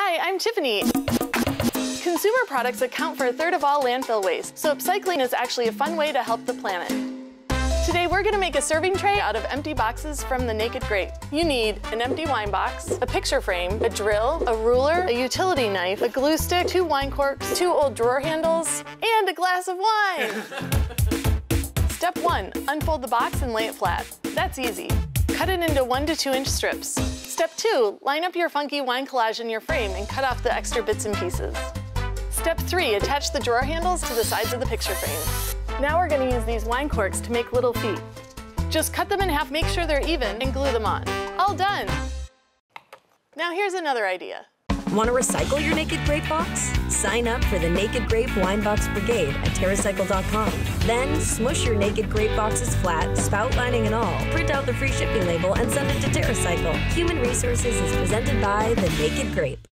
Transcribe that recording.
Hi, I'm Tiffany. Consumer products account for a third of all landfill waste, so upcycling is actually a fun way to help the planet. Today we're gonna make a serving tray out of empty boxes from the Naked Grape. You need an empty wine box, a picture frame, a drill, a ruler, a utility knife, a glue stick, two wine corks, two old drawer handles, and a glass of wine. Step one, unfold the box and lay it flat. That's easy. Cut it into one to two inch strips. Step two, line up your funky wine collage in your frame and cut off the extra bits and pieces. Step three, attach the drawer handles to the sides of the picture frame. Now we're gonna use these wine corks to make little feet. Just cut them in half, make sure they're even, and glue them on. All done. Now here's another idea. Want to recycle your Naked Grape box? Sign up for the Naked Grape Wine Box Brigade at TerraCycle.com. Then smush your Naked Grape boxes flat, spout lining and all, print out the free shipping label, and send it to TerraCycle. Human Resources is presented by the Naked Grape.